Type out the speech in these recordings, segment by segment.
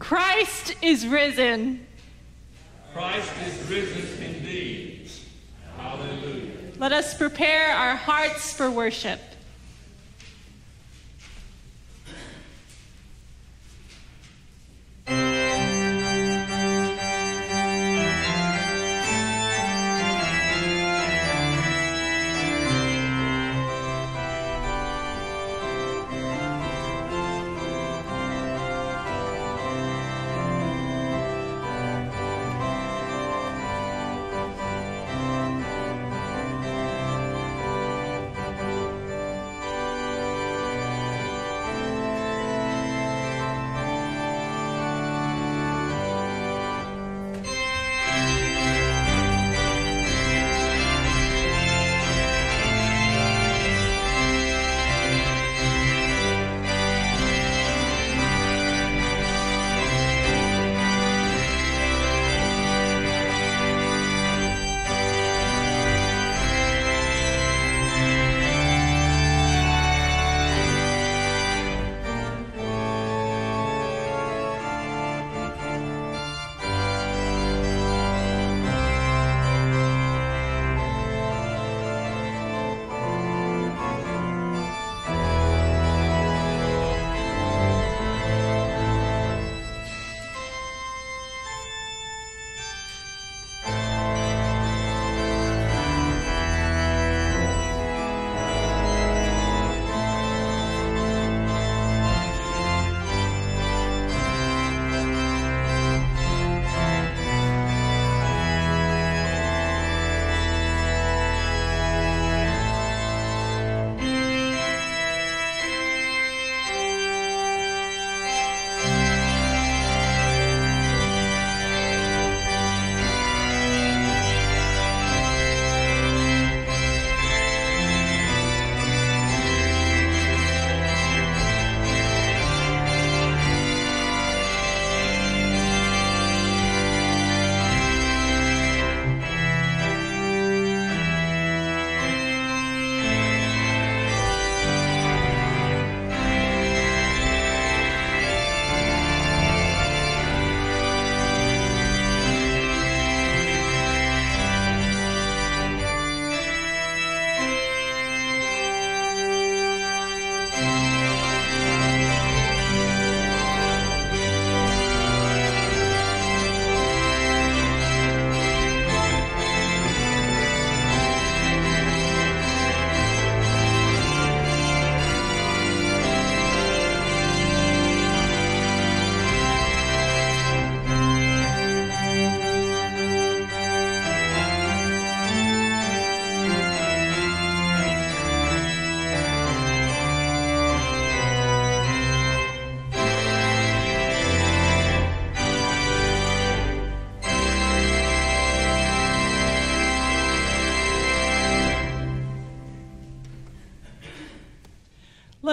Christ is risen. Christ is risen indeed. Hallelujah. Let us prepare our hearts for worship.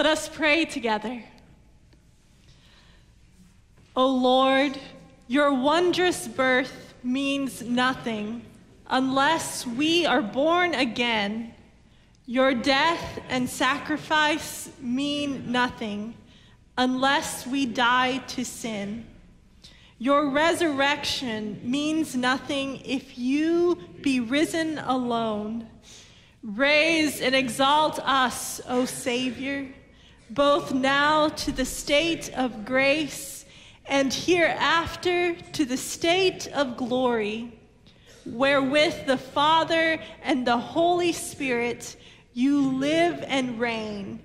Us pray together. O Lord, your wondrous birth means nothing unless we are born again. Your death and sacrifice mean nothing unless we die to sin. Your resurrection means nothing if you be risen alone. Raise and exalt us, O Savior both now to the state of grace and hereafter to the state of glory, wherewith the Father and the Holy Spirit you live and reign,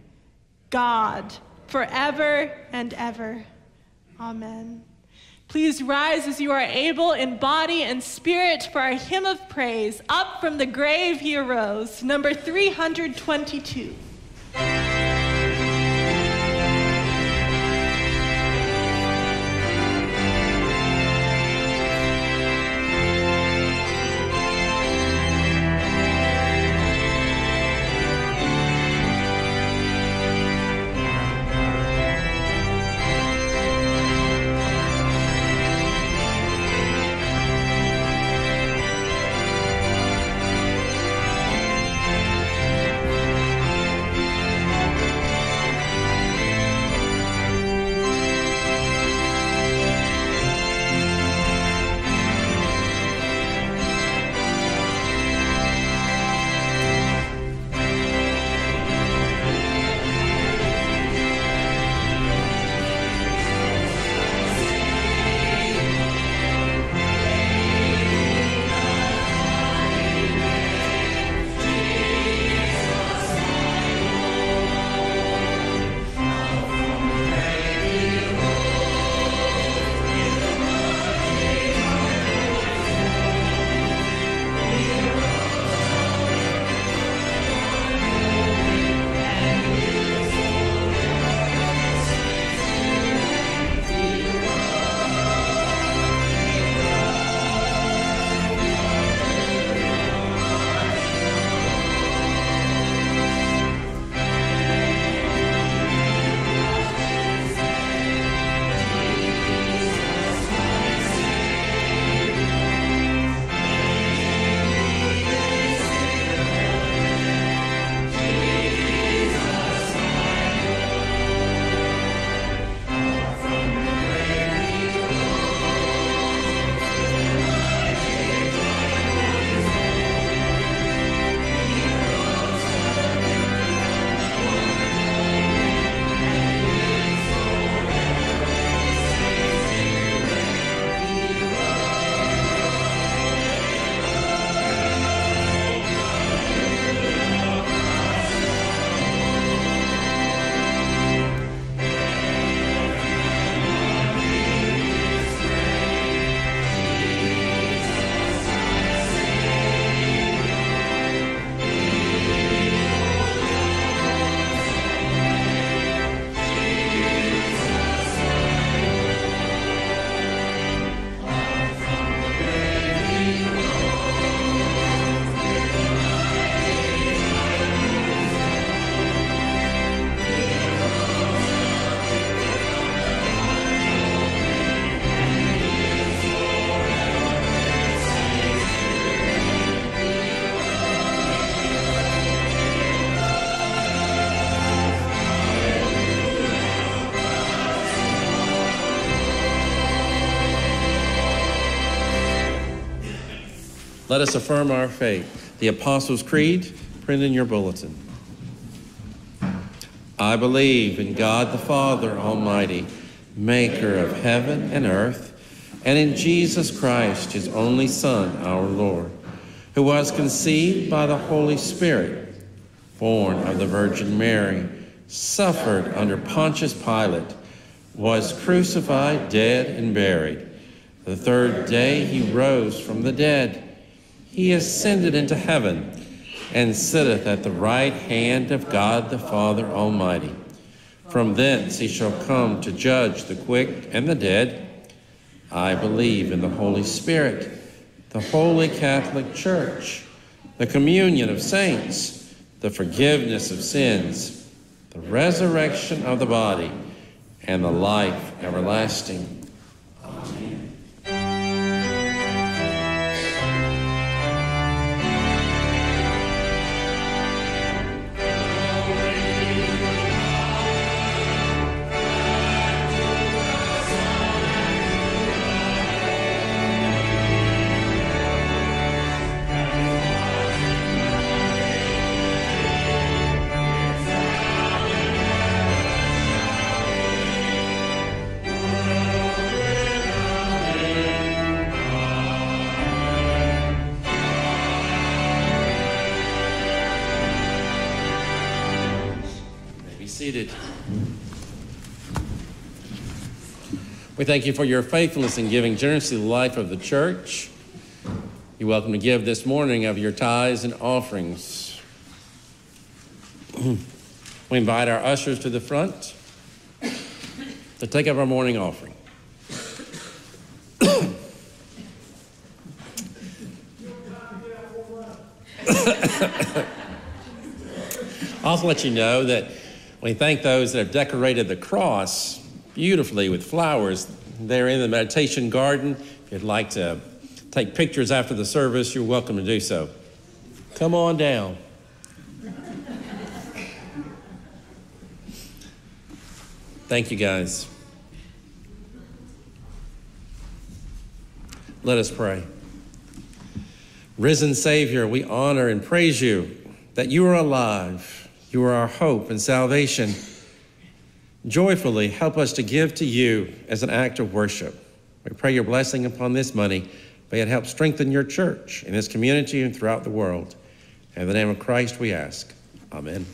God, forever and ever. Amen. Please rise as you are able in body and spirit for our hymn of praise, Up from the Grave He Arose, number 322. Let us affirm our faith. The Apostles' Creed, printed in your bulletin. I believe in God the Father Almighty, maker of heaven and earth, and in Jesus Christ, his only Son, our Lord, who was conceived by the Holy Spirit, born of the Virgin Mary, suffered under Pontius Pilate, was crucified, dead, and buried. The third day he rose from the dead he ascended into heaven and sitteth at the right hand of God the Father Almighty. From thence he shall come to judge the quick and the dead. I believe in the Holy Spirit, the holy Catholic Church, the communion of saints, the forgiveness of sins, the resurrection of the body, and the life everlasting. We thank you for your faithfulness in giving generously the life of the church. You're welcome to give this morning of your tithes and offerings. we invite our ushers to the front to take up our morning offering. I'll also let you know that we thank those that have decorated the cross beautifully with flowers. They're in the meditation garden. If you'd like to take pictures after the service, you're welcome to do so. Come on down. Thank you, guys. Let us pray. Risen Savior, we honor and praise you that you are alive you are our hope and salvation. Joyfully help us to give to you as an act of worship. We pray your blessing upon this money. May it help strengthen your church in this community and throughout the world. In the name of Christ we ask. Amen.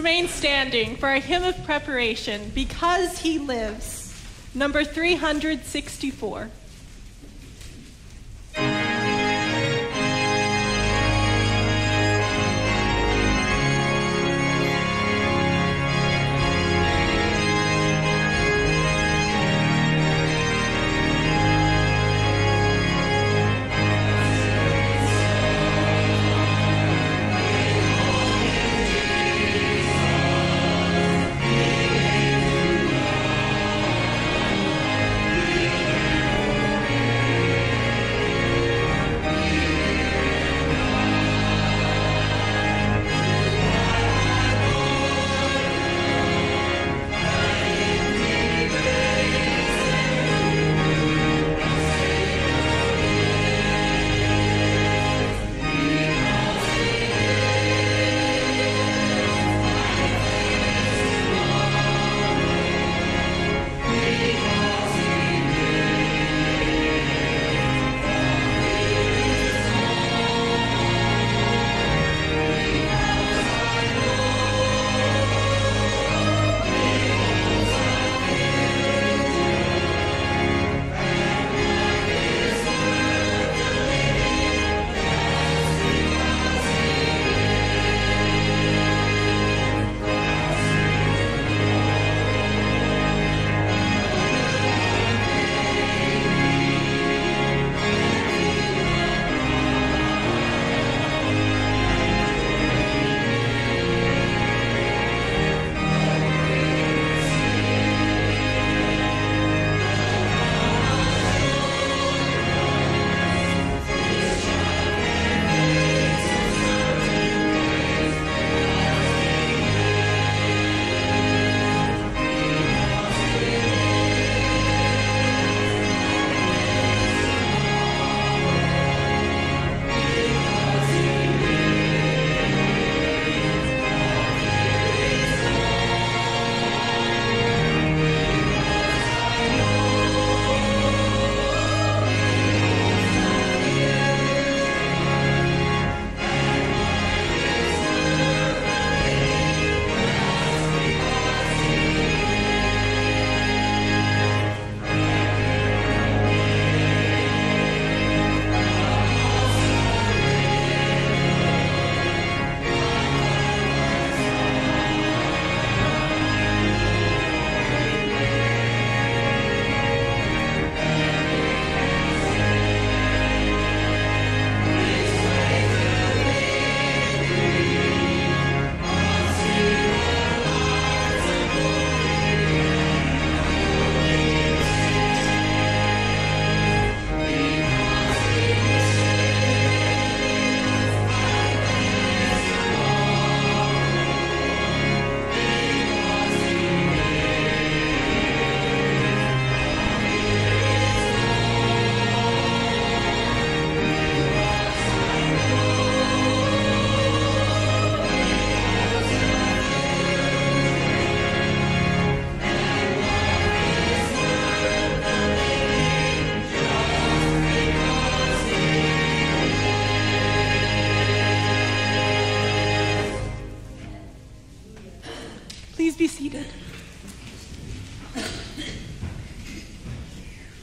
Remain standing for a hymn of preparation, Because He Lives, number 364.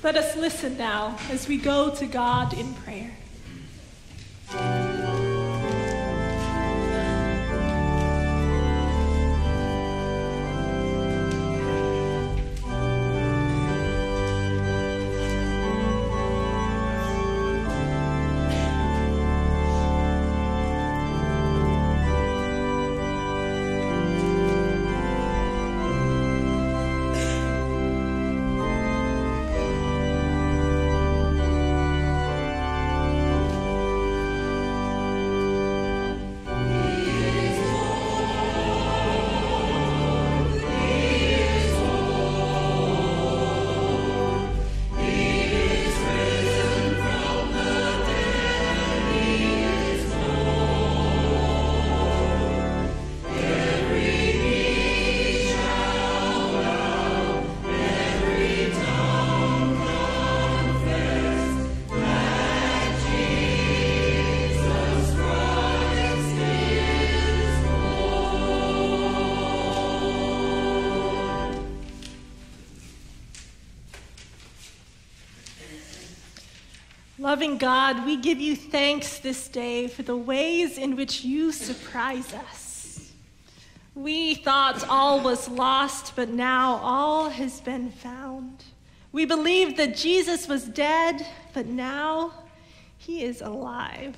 Let us listen now as we go to God in prayer. Loving God, we give you thanks this day for the ways in which you surprise us. We thought all was lost, but now all has been found. We believed that Jesus was dead, but now he is alive.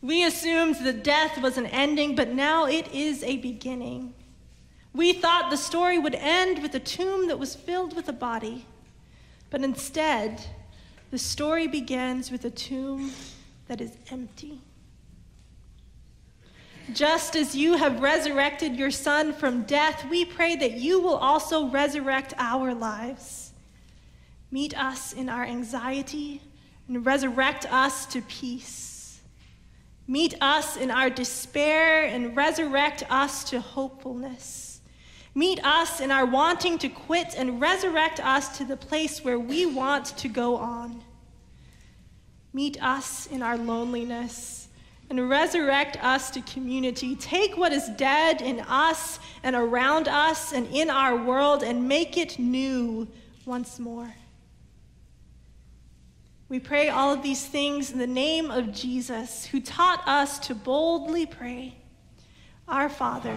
We assumed that death was an ending, but now it is a beginning. We thought the story would end with a tomb that was filled with a body, but instead, the story begins with a tomb that is empty. Just as you have resurrected your son from death, we pray that you will also resurrect our lives. Meet us in our anxiety and resurrect us to peace. Meet us in our despair and resurrect us to hopefulness. Meet us in our wanting to quit and resurrect us to the place where we want to go on. Meet us in our loneliness and resurrect us to community. Take what is dead in us and around us and in our world and make it new once more. We pray all of these things in the name of Jesus, who taught us to boldly pray Our Father,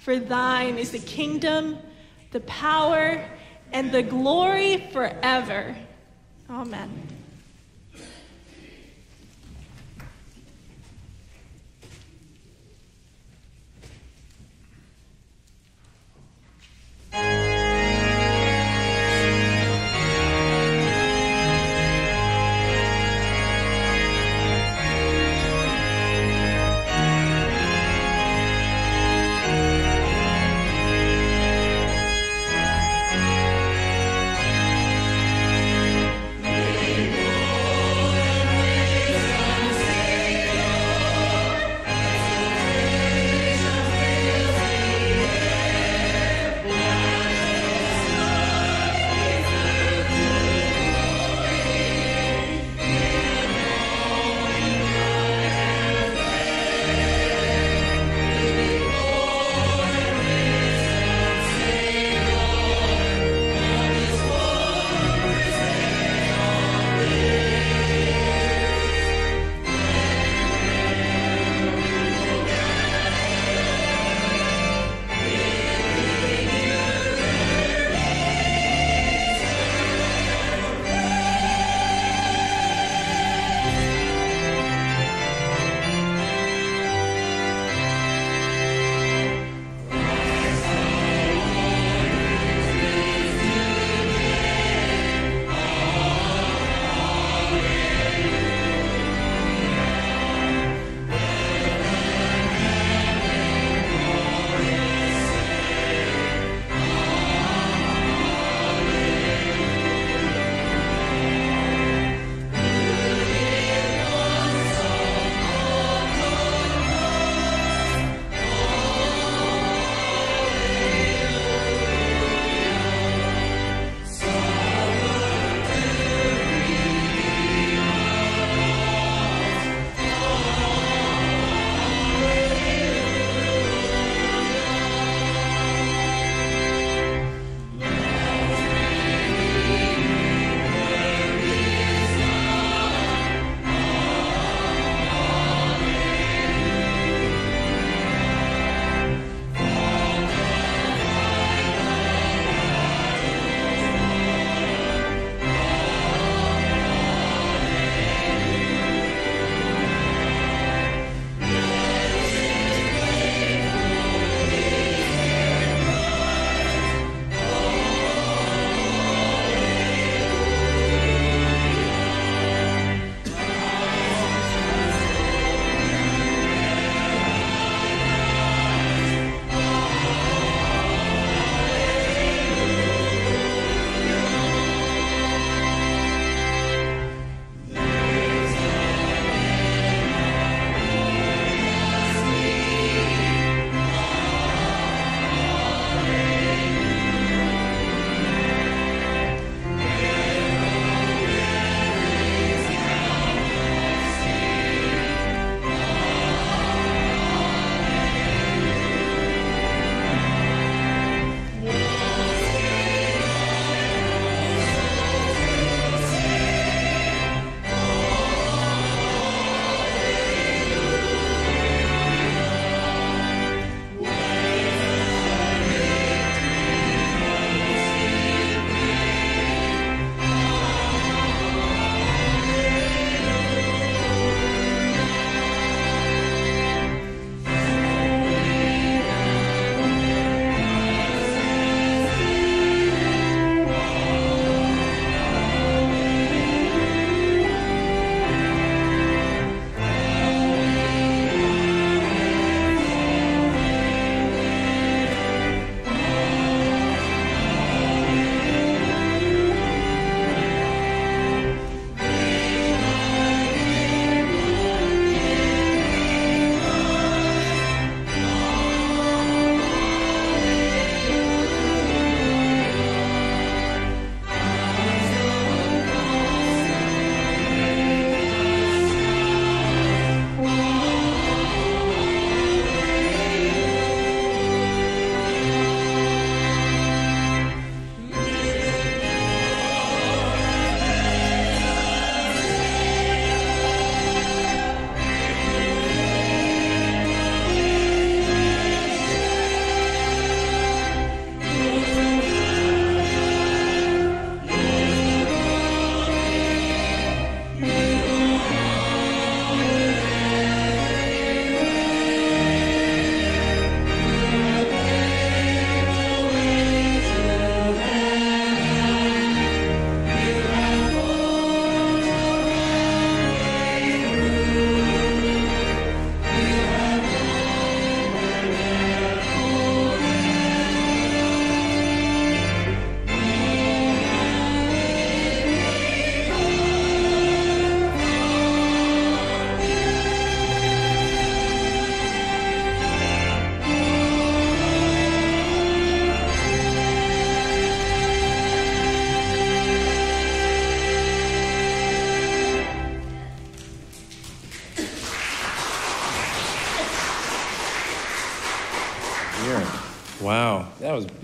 For thine is the kingdom, the power, and the glory forever. Amen.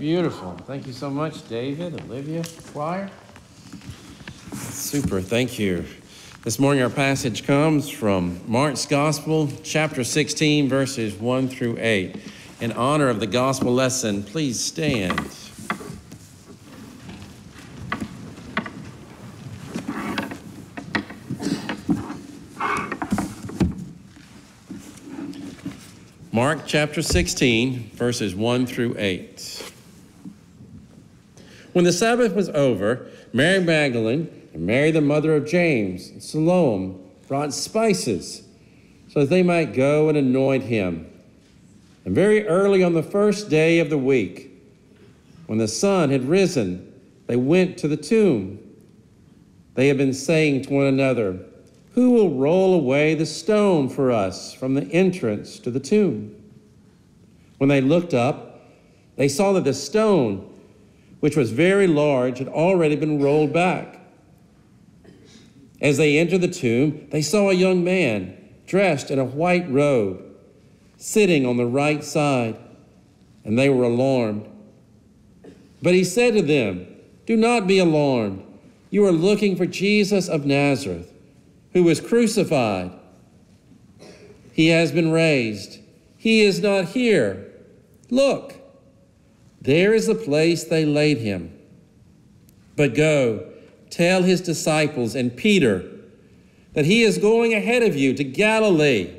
Beautiful. Thank you so much, David, Olivia, choir. Super, thank you. This morning, our passage comes from Mark's Gospel, chapter 16, verses 1 through 8. In honor of the gospel lesson, please stand. Mark chapter 16, verses 1 through 8. When the Sabbath was over, Mary Magdalene and Mary, the mother of James, and Salome brought spices so that they might go and anoint him. And very early on the first day of the week, when the sun had risen, they went to the tomb. They had been saying to one another, who will roll away the stone for us from the entrance to the tomb? When they looked up, they saw that the stone, which was very large, had already been rolled back. As they entered the tomb, they saw a young man dressed in a white robe sitting on the right side, and they were alarmed. But he said to them, Do not be alarmed. You are looking for Jesus of Nazareth who was crucified. He has been raised. He is not here. Look, there is the place they laid him. But go, tell his disciples and Peter that he is going ahead of you to Galilee.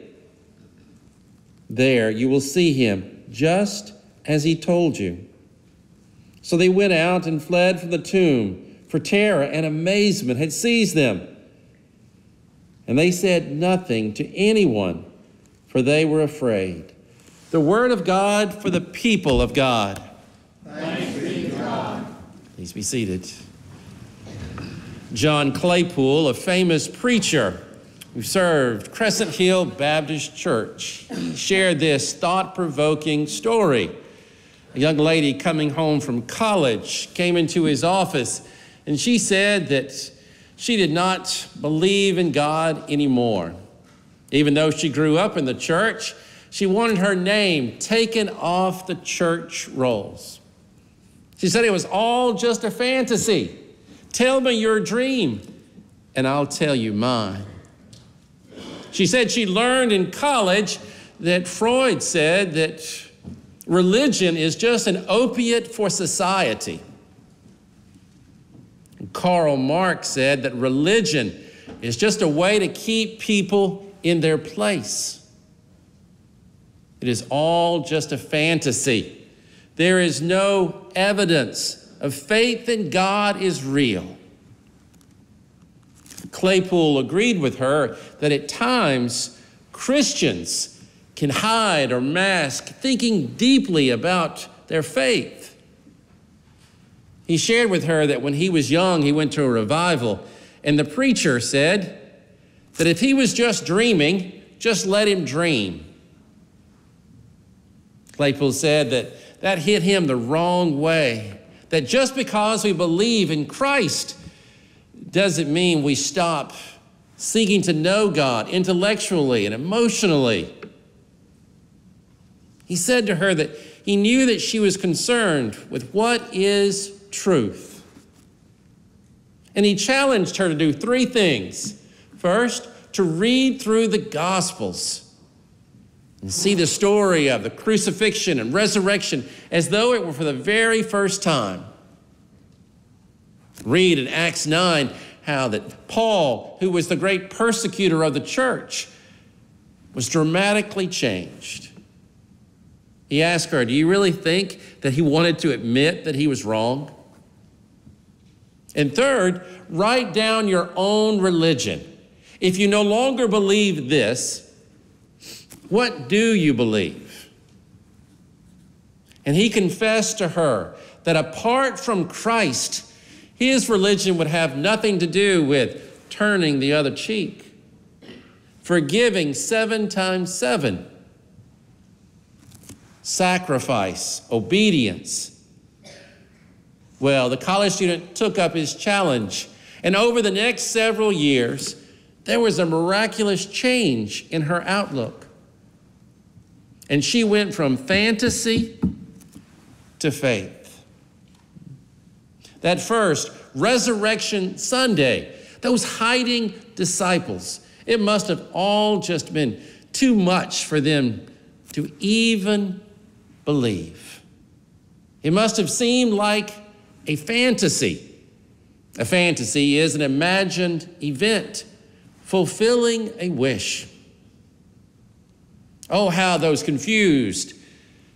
There you will see him, just as he told you. So they went out and fled from the tomb, for terror and amazement had seized them. And they said nothing to anyone, for they were afraid. The word of God for the people of God. Thanks be to God. Please be seated. John Claypool, a famous preacher who served Crescent Hill Baptist Church, shared this thought provoking story. A young lady coming home from college came into his office and she said that she did not believe in God anymore. Even though she grew up in the church, she wanted her name taken off the church rolls. She said it was all just a fantasy. Tell me your dream, and I'll tell you mine. She said she learned in college that Freud said that religion is just an opiate for society. Karl Marx said that religion is just a way to keep people in their place. It is all just a fantasy. There is no evidence of faith in God is real. Claypool agreed with her that at times Christians can hide or mask thinking deeply about their faith. He shared with her that when he was young, he went to a revival, and the preacher said that if he was just dreaming, just let him dream. Claypool said that that hit him the wrong way. That just because we believe in Christ doesn't mean we stop seeking to know God intellectually and emotionally. He said to her that he knew that she was concerned with what is truth. And he challenged her to do three things. First, to read through the Gospels and see the story of the crucifixion and resurrection as though it were for the very first time. Read in Acts 9 how that Paul, who was the great persecutor of the church, was dramatically changed. He asked her, Do you really think that he wanted to admit that he was wrong? And third, write down your own religion. If you no longer believe this, what do you believe? And he confessed to her that apart from Christ, his religion would have nothing to do with turning the other cheek, forgiving seven times seven, sacrifice, obedience, well, the college student took up his challenge, and over the next several years, there was a miraculous change in her outlook. And she went from fantasy to faith. That first, Resurrection Sunday, those hiding disciples, it must have all just been too much for them to even believe. It must have seemed like a fantasy. A fantasy is an imagined event fulfilling a wish. Oh, how those confused,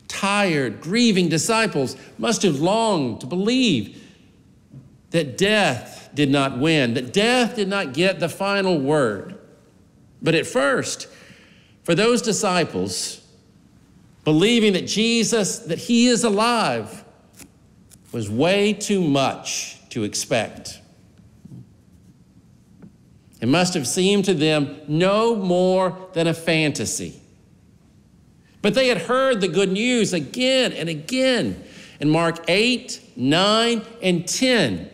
tired, grieving disciples must have longed to believe that death did not win, that death did not get the final word. But at first, for those disciples, believing that Jesus, that he is alive, was way too much to expect. It must have seemed to them no more than a fantasy. But they had heard the good news again and again. In Mark 8, 9, and 10,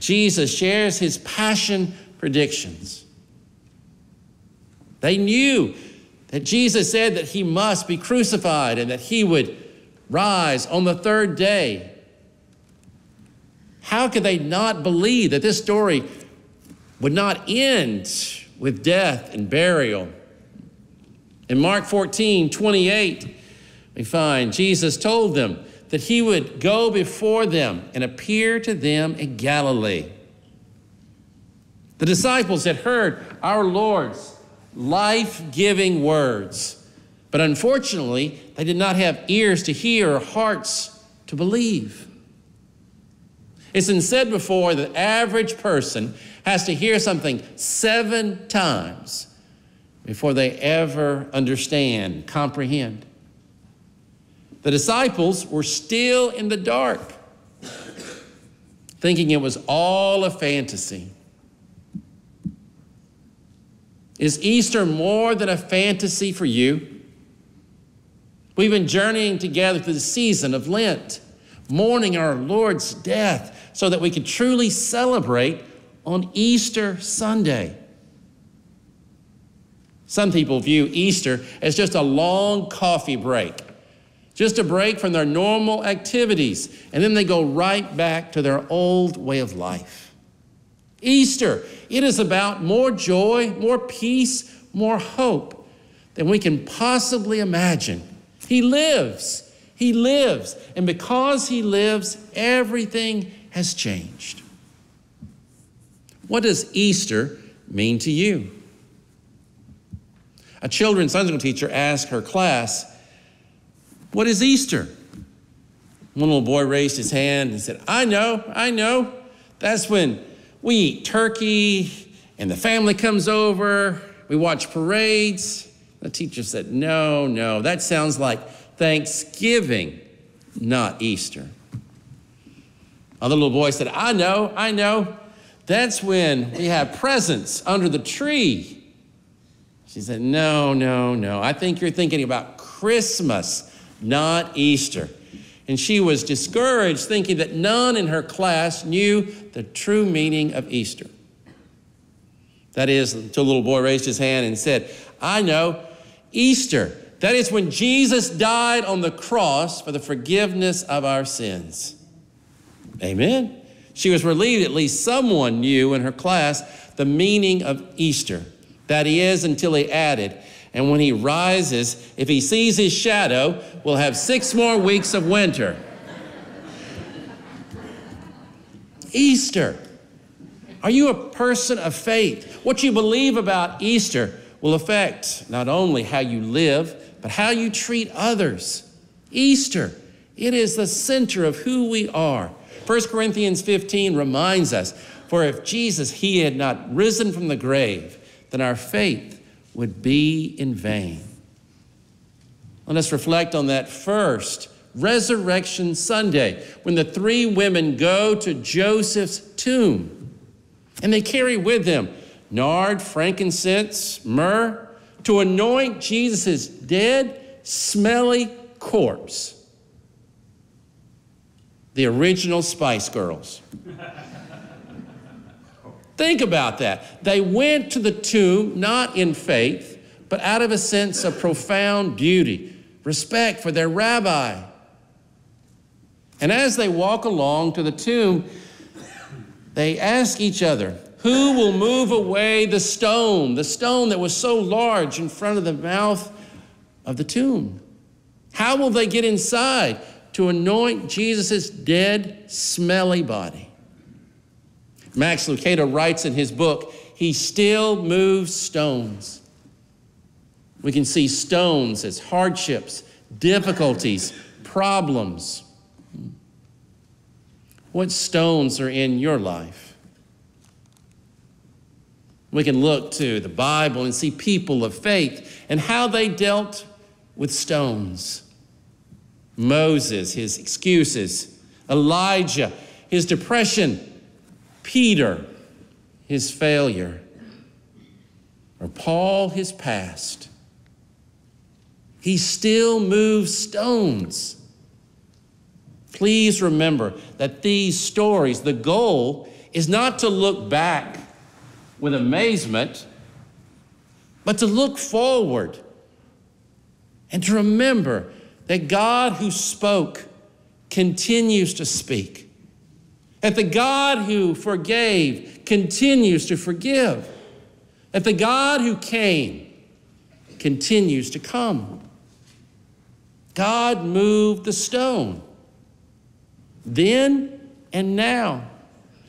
Jesus shares his passion predictions. They knew that Jesus said that he must be crucified and that he would rise on the third day. How could they not believe that this story would not end with death and burial? In Mark 14, 28, we find Jesus told them that he would go before them and appear to them in Galilee. The disciples had heard our Lord's life giving words, but unfortunately, they did not have ears to hear or hearts to believe. It's been said before that the average person has to hear something seven times before they ever understand, comprehend. The disciples were still in the dark, thinking it was all a fantasy. Is Easter more than a fantasy for you? We've been journeying together through the season of Lent, mourning our Lord's death so that we could truly celebrate on Easter Sunday. Some people view Easter as just a long coffee break, just a break from their normal activities, and then they go right back to their old way of life. Easter, it is about more joy, more peace, more hope than we can possibly imagine. He lives. He lives. And because He lives, everything has changed. What does Easter mean to you? A children's Sunday school teacher asked her class, What is Easter? One little boy raised his hand and said, I know, I know. That's when we eat turkey and the family comes over, we watch parades. The teacher said, No, no, that sounds like Thanksgiving, not Easter. Other little boy said, I know, I know. That's when we have presents under the tree. She said, No, no, no. I think you're thinking about Christmas, not Easter. And she was discouraged, thinking that none in her class knew the true meaning of Easter. That is, until a little boy raised his hand and said, I know, Easter. That is when Jesus died on the cross for the forgiveness of our sins. Amen. She was relieved at least someone knew in her class the meaning of Easter. That he is until he added, and when he rises, if he sees his shadow, we'll have six more weeks of winter. Easter. Are you a person of faith? What you believe about Easter will affect not only how you live, but how you treat others. Easter, it is the center of who we are. 1 Corinthians 15 reminds us for if Jesus, he had not risen from the grave, then our faith would be in vain. Let us reflect on that first Resurrection Sunday when the three women go to Joseph's tomb and they carry with them nard, frankincense, myrrh to anoint Jesus' dead, smelly corpse. The original Spice Girls. Think about that. They went to the tomb not in faith, but out of a sense of profound duty, respect for their rabbi. And as they walk along to the tomb, they ask each other, Who will move away the stone, the stone that was so large in front of the mouth of the tomb? How will they get inside to anoint Jesus' dead, smelly body? Max Lucado writes in his book, He still moves stones. We can see stones as hardships, difficulties, problems. What stones are in your life? We can look to the Bible and see people of faith and how they dealt with stones. Moses, his excuses, Elijah, his depression, Peter, his failure, or Paul, his past. He still moves stones. Please remember that these stories, the goal is not to look back with amazement, but to look forward and to remember that God who spoke continues to speak, that the God who forgave continues to forgive, that the God who came continues to come. God moved the stone then and now.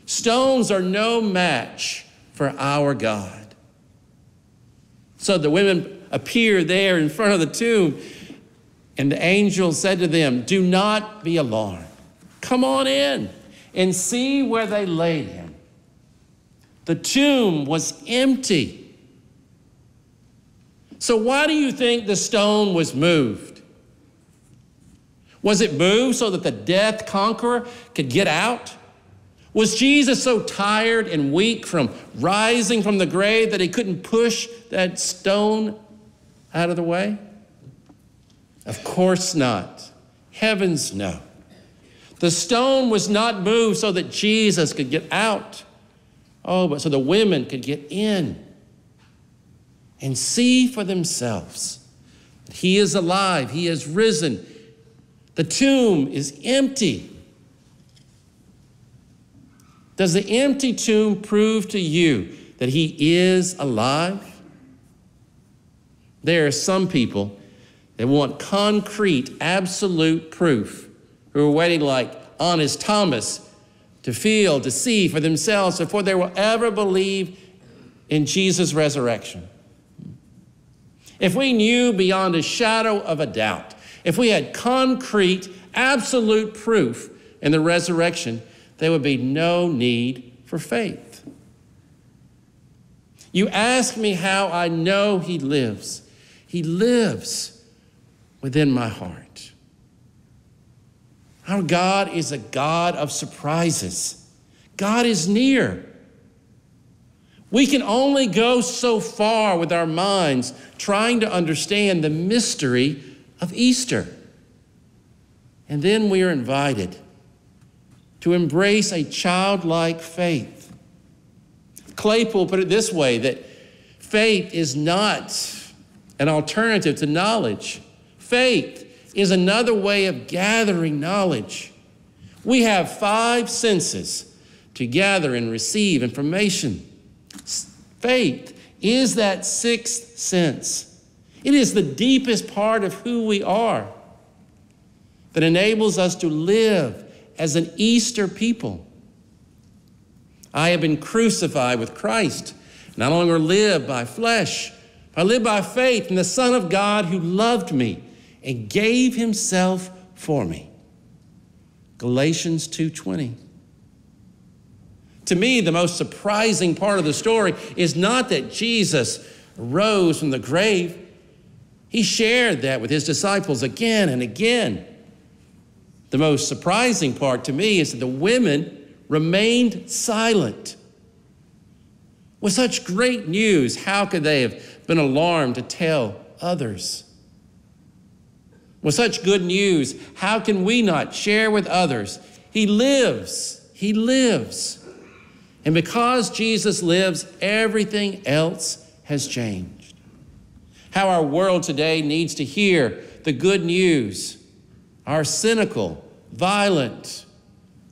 Stones are no match for our God. So the women appear there in front of the tomb, and the angel said to them, Do not be alarmed. Come on in and see where they laid him. The tomb was empty. So, why do you think the stone was moved? Was it moved so that the death conqueror could get out? Was Jesus so tired and weak from rising from the grave that he couldn't push that stone out of the way? Of course not. Heavens, no. The stone was not moved so that Jesus could get out. Oh, but so the women could get in and see for themselves that he is alive, he has risen, the tomb is empty. Does the empty tomb prove to you that he is alive? There are some people that want concrete, absolute proof who are waiting like honest Thomas to feel, to see for themselves before they will ever believe in Jesus' resurrection. If we knew beyond a shadow of a doubt if we had concrete, absolute proof in the resurrection, there would be no need for faith. You ask me how I know He lives. He lives within my heart. Our God is a God of surprises. God is near. We can only go so far with our minds trying to understand the mystery of Easter. And then we are invited to embrace a childlike faith. Claypool put it this way that faith is not an alternative to knowledge, faith is another way of gathering knowledge. We have five senses to gather and receive information. Faith is that sixth sense it is the deepest part of who we are that enables us to live as an Easter people. I have been crucified with Christ. No longer live by flesh. I live by faith in the Son of God who loved me and gave himself for me. Galatians 2:20. To me, the most surprising part of the story is not that Jesus rose from the grave, he shared that with his disciples again and again. The most surprising part to me is that the women remained silent. With such great news, how could they have been alarmed to tell others? With such good news, how can we not share with others? He lives. He lives. And because Jesus lives, everything else has changed how our world today needs to hear the good news. Our cynical, violent,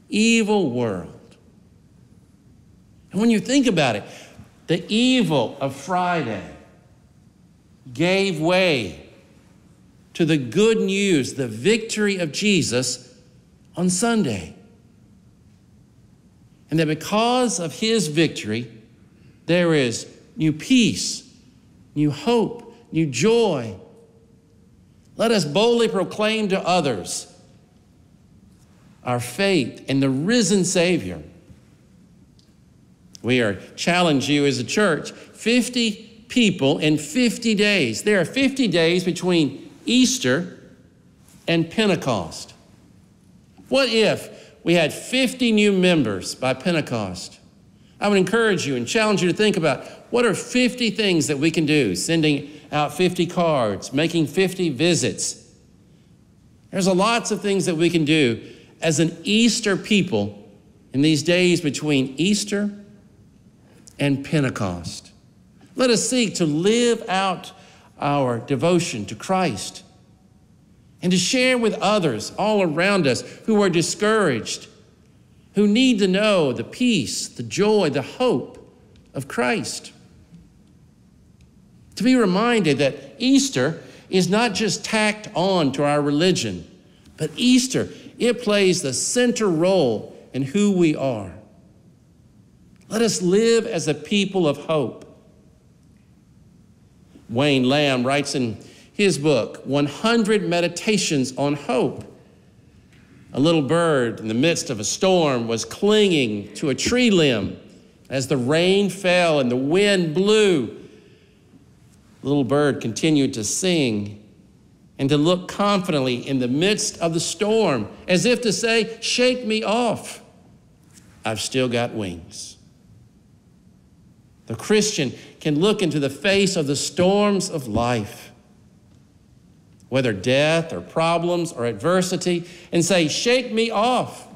evil world. And when you think about it, the evil of Friday gave way to the good news, the victory of Jesus on Sunday. And that because of his victory, there is new peace, new hope, new joy. Let us boldly proclaim to others our faith in the risen Savior. We are challenge you as a church 50 people in 50 days. There are 50 days between Easter and Pentecost. What if we had 50 new members by Pentecost? I would encourage you and challenge you to think about what are 50 things that we can do, sending out 50 cards, making 50 visits. There's a lots of things that we can do as an Easter people in these days between Easter and Pentecost. Let us seek to live out our devotion to Christ and to share with others all around us who are discouraged, who need to know the peace, the joy, the hope of Christ. To be reminded that Easter is not just tacked on to our religion, but Easter, it plays the center role in who we are. Let us live as a people of hope. Wayne Lamb writes in his book, 100 Meditations on Hope. A little bird in the midst of a storm was clinging to a tree limb as the rain fell and the wind blew. The little bird continued to sing and to look confidently in the midst of the storm, as if to say, Shake me off. I've still got wings. The Christian can look into the face of the storms of life, whether death or problems or adversity, and say, Shake me off.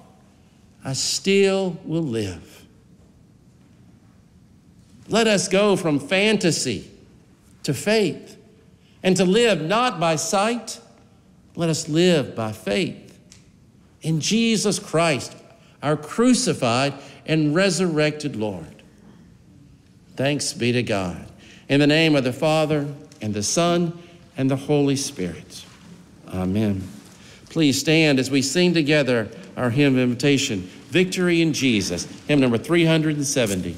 I still will live. Let us go from fantasy to faith and to live not by sight, let us live by faith in Jesus Christ, our crucified and resurrected Lord. Thanks be to God. In the name of the Father, and the Son, and the Holy Spirit. Amen. Please stand as we sing together our hymn of invitation, Victory in Jesus, hymn number 370.